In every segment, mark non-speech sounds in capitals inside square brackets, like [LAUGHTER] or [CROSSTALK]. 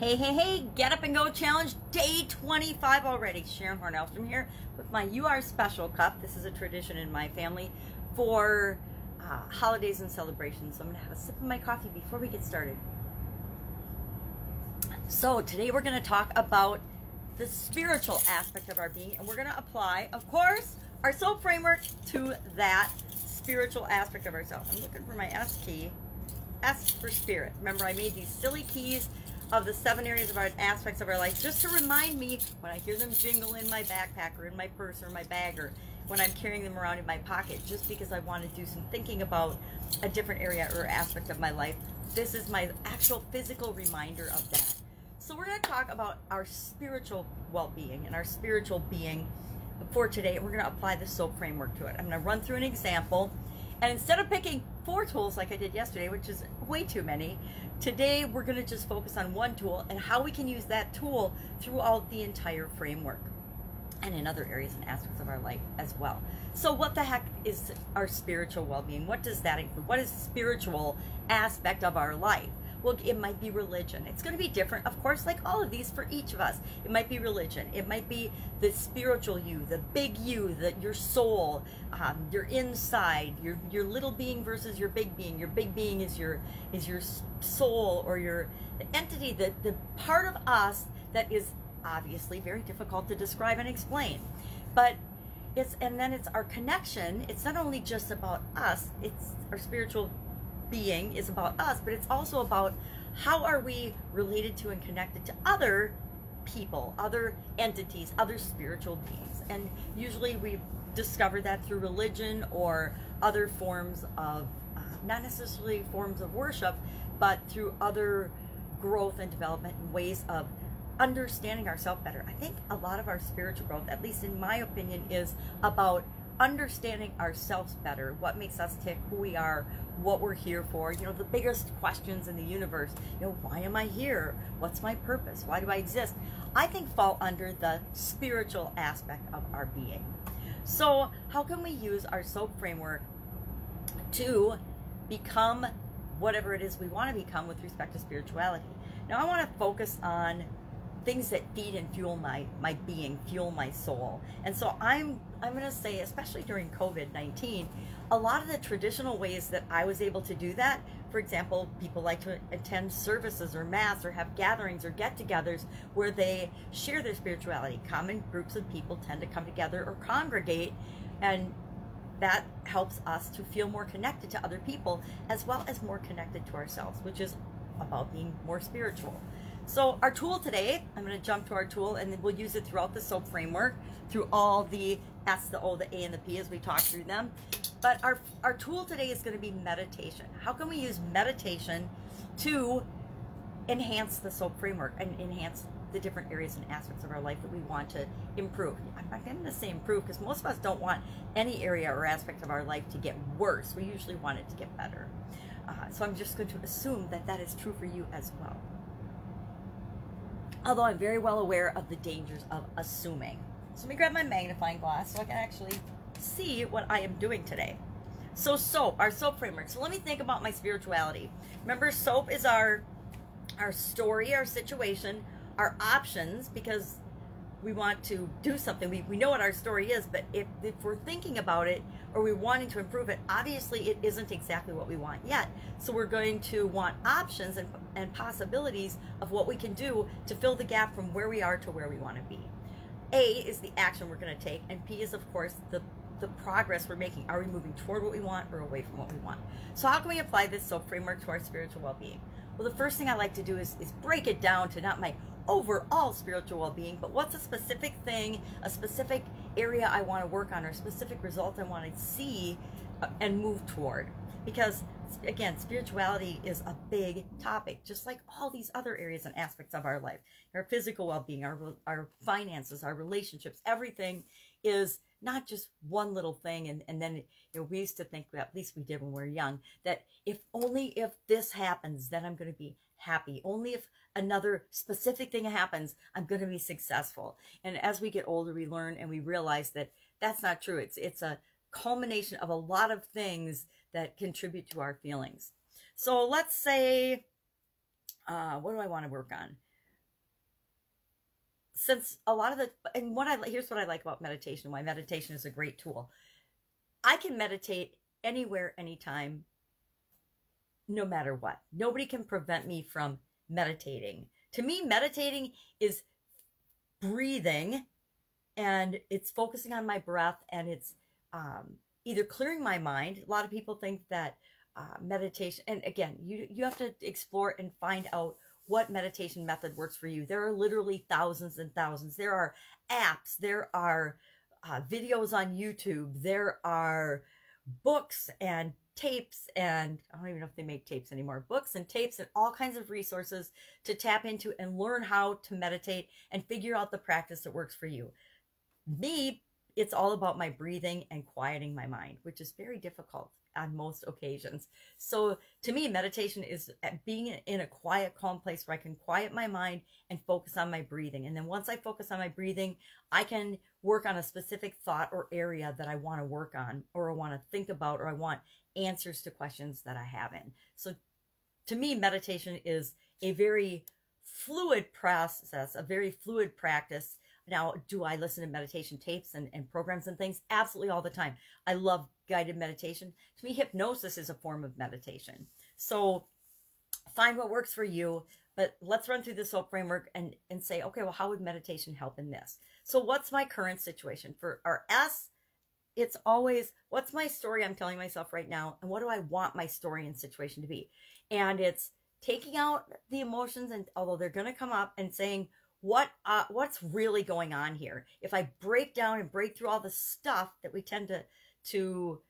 Hey, hey, hey, get up and go challenge day 25 already. Sharon Horne-Ellstrom here with my You Are Special cup. This is a tradition in my family for uh, holidays and celebrations. So I'm to have a sip of my coffee before we get started. So today we're to talk about the spiritual aspect of our being and we're to apply, of course, our SOAP framework to that spiritual aspect of ourselves. I'm looking for my S key. S for spirit. Remember, I made these silly keys of the seven areas of our aspects of our life just to remind me when I hear them jingle in my backpack or in my purse or my bag or when I'm carrying them around in my pocket just because I want to do some thinking about a different area or aspect of my life. This is my actual physical reminder of that. So we're going to talk about our spiritual well-being and our spiritual being for today. We're going to apply the SOAP framework to it. I'm going to run through an example and instead of picking four tools like I did yesterday, which is way too many, today we're going to just focus on one tool and how we can use that tool throughout the entire framework and in other areas and aspects of our life as well. So what the heck is our spiritual well-being? What does that include? What is the spiritual aspect of our life? Well, it might be religion. It's going to be different, of course, like all of these for each of us. It might be religion. It might be the spiritual you, the big you, the, your soul, um, your inside, your your little being versus your big being. Your big being is your is your soul or your entity, the the part of us that is obviously very difficult to describe and explain, but it's and then it's our connection. It's not only just about us. It's our spiritual being is about us, but it's also about how are we related to and connected to other people, other entities, other spiritual beings. And usually we discover that through religion or other forms of, uh, not necessarily forms of worship, but through other growth and development and ways of understanding ourselves better. I think a lot of our spiritual growth, at least in my opinion, is about understanding ourselves better, what makes us tick, who we are, what we're here for, you know, the biggest questions in the universe, you know, why am I here? What's my purpose? Why do I exist? I think fall under the spiritual aspect of our being. So how can we use our SOAP framework to become whatever it is we want to become with respect to spirituality? Now I want to focus on things that feed and fuel my my being, fuel my soul. And so I'm I'm going to say especially during COVID-19, a lot of the traditional ways that I was able to do that, for example, people like to attend services or mass or have gatherings or get-togethers where they share their spirituality. Common groups of people tend to come together or congregate and that helps us to feel more connected to other people as well as more connected to ourselves, which is about being more spiritual. So our tool today, I'm going to jump to our tool and then we'll use it throughout the SOAP framework, through all the S, the O, the A, and the P as we talk through them. But our, our tool today is going to be meditation. How can we use meditation to enhance the SOAP framework and enhance the different areas and aspects of our life that we want to improve. I'm not going to say improve because most of us don't want any area or aspect of our life to get worse. We usually want it to get better. Uh, so I'm just going to assume that that is true for you as well although I'm very well aware of the dangers of assuming. So let me grab my magnifying glass so I can actually see what I am doing today. So soap, our soap framework. So let me think about my spirituality. Remember, soap is our our story, our situation, our options, because we want to do something. We, we know what our story is, but if, if we're thinking about it or we're wanting to improve it, obviously it isn't exactly what we want yet. So we're going to want options and, and possibilities of what we can do to fill the gap from where we are to where we want to be. A is the action we're going to take, and P is, of course, the the progress we're making. Are we moving toward what we want or away from what we want? So how can we apply this SOAP framework to our spiritual well-being? Well, the first thing I like to do is, is break it down to not my overall spiritual well-being, but what's a specific thing, a specific area I want to work on, or a specific result I want to see uh, and move toward. Because again, spirituality is a big topic, just like all these other areas and aspects of our life. Our physical well-being, our our finances, our relationships, everything is not just one little thing and, and then you know we used to think at least we did when we were young that if only if this happens then i'm going to be happy only if another specific thing happens, I'm going to be successful. And as we get older, we learn and we realize that that's not true. It's, it's a culmination of a lot of things that contribute to our feelings. So let's say, uh, what do I want to work on? since a lot of the and what I here's what I like about meditation, why meditation is a great tool. I can meditate anywhere, anytime, no matter what. Nobody can prevent me from meditating. To me, meditating is breathing and it's focusing on my breath and it's um, either clearing my mind. A lot of people think that uh, meditation, and again, you you have to explore and find out what meditation method works for you. There are literally thousands and thousands. There are apps. There are uh, videos on YouTube. There are books and tapes and I don't even know if they make tapes anymore, books and tapes and all kinds of resources to tap into and learn how to meditate and figure out the practice that works for you. Me, it's all about my breathing and quieting my mind, which is very difficult on most occasions. So to me, meditation is uh, being in a quiet, calm place where I can quiet my mind and focus on my breathing. And then once I focus on my breathing, I can work on a specific thought or area that I want to work on or I want to think about or I want answers to questions that I have in. So to me, meditation is a very fluid process, a very fluid practice now, do I listen to meditation tapes and, and programs and things? Absolutely all the time. I love guided meditation. To me, hypnosis is a form of meditation. So find what works for you, but let's run through this whole framework and, and say, okay, well, how would meditation help in this? So what's my current situation? For our S, it's always, what's my story I'm telling myself right now? And what do I want my story and situation to be? And it's taking out the emotions and although they're going to come up and saying, what uh, what's really going on here if i break down and break through all the stuff that we tend to to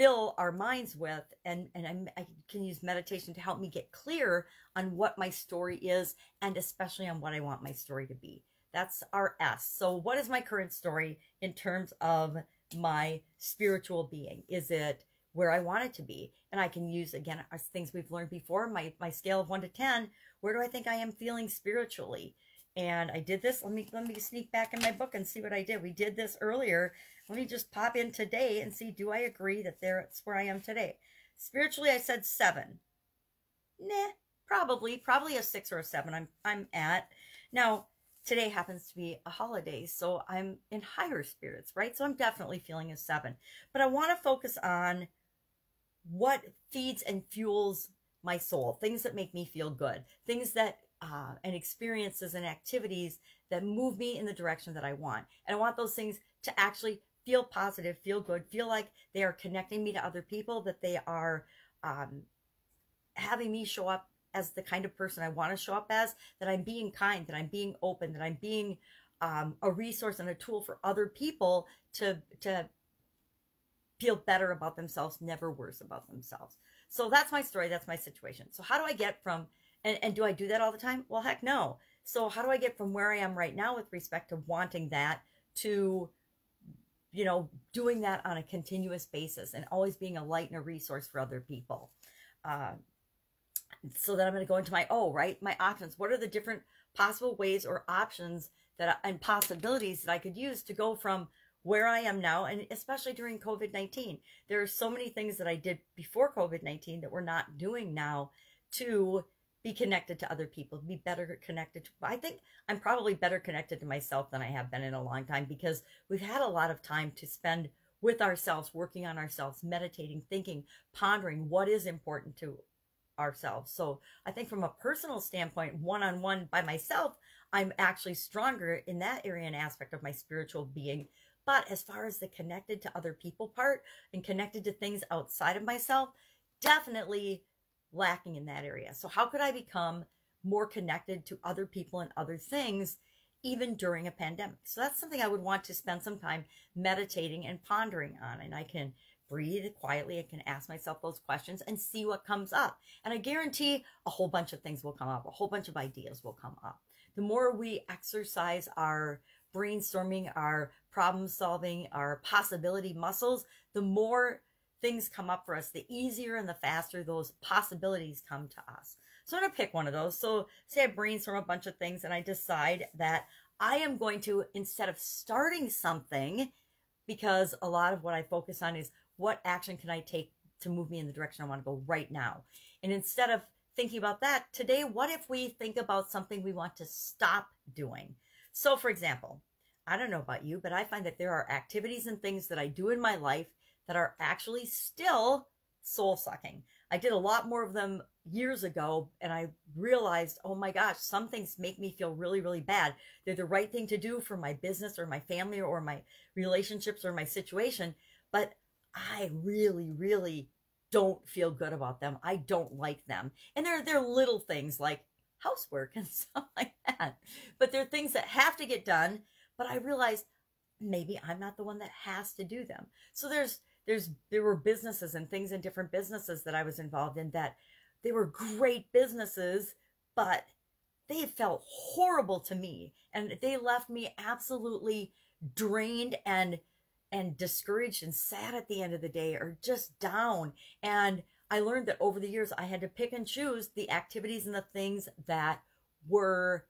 fill our minds with and and I'm, i can use meditation to help me get clear on what my story is and especially on what i want my story to be. That's our s. So what is my current story in terms of my spiritual being? Is it where i want it to be? And i can use again as things we've learned before my my scale of 1 to 10 where do i think i am feeling spiritually and I did this. Let me let me sneak back in my book and see what I did. We did this earlier. Let me just pop in today and see, do I agree that there that's where I am today? Spiritually, I said seven. Nah, probably, probably a six or a seven I'm, I'm at. Now, today happens to be a holiday, so I'm in higher spirits, right? So I'm definitely feeling a seven. But I want to focus on what feeds and fuels my soul, things that make me feel good, things that uh, and experiences and activities that move me in the direction that I want. And I want those things to actually feel positive, feel good, feel like they are connecting me to other people, that they are um, having me show up as the kind of person I want to show up as, that I'm being kind, that I'm being open, that I'm being um, a resource and a tool for other people to to feel better about themselves, never worse about themselves. So that's my story. That's my situation. So how do I get from and, and do I do that all the time? Well, heck no. So how do I get from where I am right now with respect to wanting that to, you know, doing that on a continuous basis and always being a light and a resource for other people? Uh, so then I'm going to go into my, oh, right, my options. What are the different possible ways or options that and possibilities that I could use to go from where I am now, and especially during COVID 19. There are so many things that I did before COVID 19 that we're not doing now to be connected to other people, be better connected. To, I think I'm probably better connected to myself than I have been in a long time because we've had a lot of time to spend with ourselves, working on ourselves, meditating, thinking, pondering what is important to ourselves. So I think from a personal standpoint, one on one by myself, I'm actually stronger in that area and aspect of my spiritual being. But as far as the connected to other people part and connected to things outside of myself, definitely lacking in that area. So, how could I become more connected to other people and other things even during a pandemic? So, that's something I would want to spend some time meditating and pondering on. And I can breathe quietly. I can ask myself those questions and see what comes up. And I guarantee a whole bunch of things will come up, a whole bunch of ideas will come up. The more we exercise our brainstorming, our problem solving, our possibility muscles, the more things come up for us, the easier and the faster those possibilities come to us. So I'm going to pick one of those. So say I brainstorm a bunch of things and I decide that I am going to, instead of starting something, because a lot of what I focus on is what action can I take to move me in the direction I want to go right now. And instead of thinking about that, today, what if we think about something we want to stop doing? So, for example, I don't know about you, but I find that there are activities and things that I do in my life that are actually still soul sucking. I did a lot more of them years ago and I realized, oh my gosh, some things make me feel really, really bad. They're the right thing to do for my business or my family or my relationships or my situation, but I really, really don't feel good about them. I don't like them. And they're they're little things like housework [LAUGHS] and stuff like that. But they're things that have to get done, but I realized maybe I'm not the one that has to do them. So there's there's there were businesses and things in different businesses that I was involved in that they were great businesses, but they felt horrible to me. And they left me absolutely drained and and discouraged and sad at the end of the day or just down. And I learned that over the years I had to pick and choose the activities and the things that were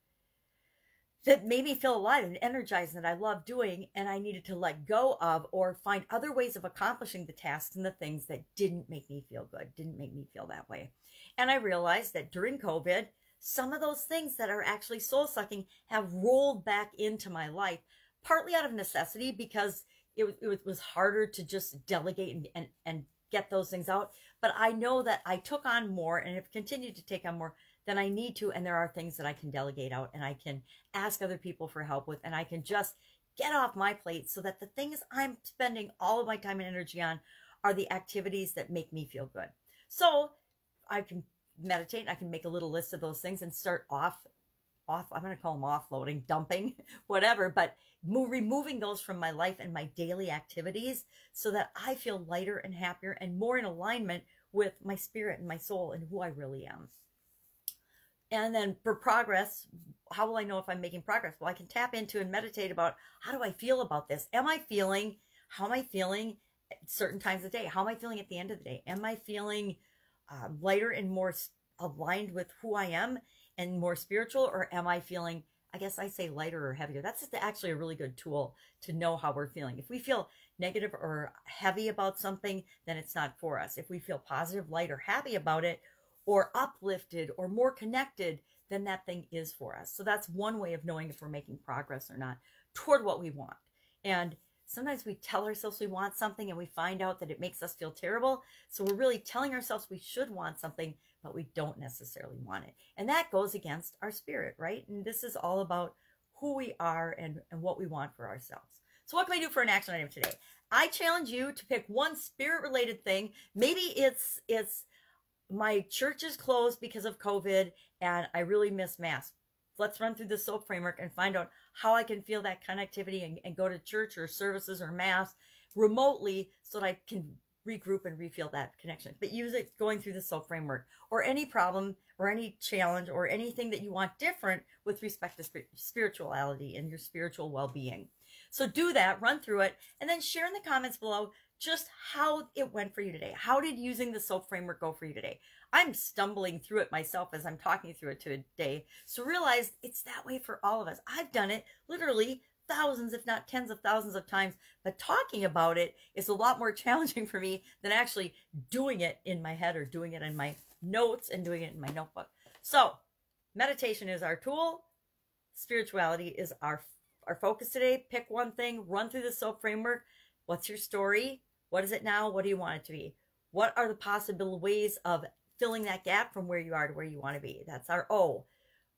that made me feel alive and energized that I love doing and I needed to let go of or find other ways of accomplishing the tasks and the things that didn't make me feel good, didn't make me feel that way. And I realized that during COVID, some of those things that are actually soul sucking have rolled back into my life, partly out of necessity because it, it was harder to just delegate and, and, and get those things out. But I know that I took on more and have continued to take on more than I need to. And there are things that I can delegate out and I can ask other people for help with, and I can just get off my plate so that the things I'm spending all of my time and energy on are the activities that make me feel good. So I can meditate, I can make a little list of those things and start off off I'm going to call them offloading, dumping, [LAUGHS] whatever, but removing those from my life and my daily activities so that I feel lighter and happier and more in alignment with my spirit and my soul and who I really am. And then for progress, how will I know if I'm making progress? Well, I can tap into and meditate about how do I feel about this? Am I feeling, how am I feeling at certain times of the day? How am I feeling at the end of the day? Am I feeling uh, lighter and more aligned with who I am and more spiritual? Or am I feeling, I guess I say lighter or heavier? That's actually a really good tool to know how we're feeling. If we feel negative or heavy about something, then it's not for us. If we feel positive, light, or happy about it, or uplifted or more connected, then that thing is for us. So that's one way of knowing if we're making progress or not toward what we want. And sometimes we tell ourselves we want something and we find out that it makes us feel terrible. So we're really telling ourselves we should want something, but we don't necessarily want it. And that goes against our spirit, right? And this is all about who we are and, and what we want for ourselves. So what can we do for an action item today? I challenge you to pick one spirit related thing. Maybe it's, it's, my church is closed because of COVID and I really miss Mass. Let's run through the SOAP framework and find out how I can feel that connectivity and, and go to church or services or Mass remotely so that I can regroup and refeel that connection. But use it going through the SOAP framework or any problem or any challenge or anything that you want different with respect to spirituality and your spiritual well being. So do that, run through it, and then share in the comments below just how it went for you today. How did using the SOAP framework go for you today? I'm stumbling through it myself as I'm talking through it today. So realize it's that way for all of us. I've done it literally thousands, if not tens of thousands of times, but talking about it is a lot more [LAUGHS] challenging for me than actually doing it in my head or doing it in my notes and doing it in my notebook. So meditation is our tool. Spirituality is our, our focus today. Pick one thing, run through the SOAP framework. What's your story? What is it now? What do you want it to be? What are the possible ways of filling that gap from where you are to where you want to be? That's our O,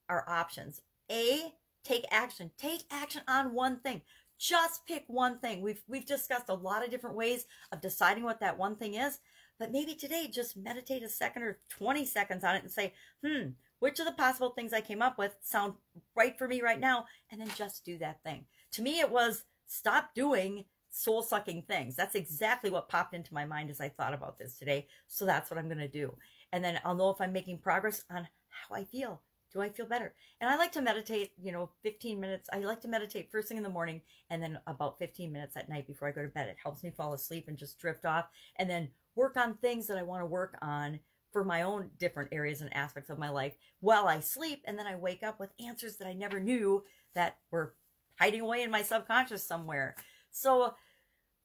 our options. A, take action. Take action on one thing. Just pick one thing. We've we've discussed a lot of different ways of deciding what that one thing is, but maybe today just meditate a second or 20 seconds on it and say, "Hmm, which of the possible things I came up with sound right for me right now?" and then just do that thing. To me it was stop doing soul sucking things. That's exactly what popped into my mind as I thought about this today. So that's what I'm going to do. And then I'll know if I'm making progress on how I feel. Do I feel better? And I like to meditate, you know, 15 minutes. I like to meditate first thing in the morning and then about 15 minutes at night before I go to bed. It helps me fall asleep and just drift off and then work on things that I want to work on for my own different areas and aspects of my life while I sleep. And then I wake up with answers that I never knew that were hiding away in my subconscious somewhere. So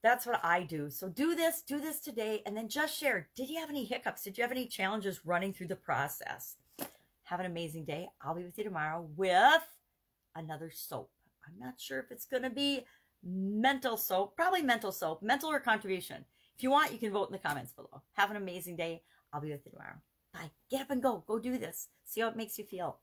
that's what I do. So do this, do this today, and then just share. Did you have any hiccups? Did you have any challenges running through the process? Have an amazing day. I'll be with you tomorrow with another soap. I'm not sure if it's going to be mental soap, probably mental soap, mental or contribution. If you want, you can vote in the comments below. Have an amazing day. I'll be with you tomorrow. Bye. Get up and go. Go do this. See how it makes you feel.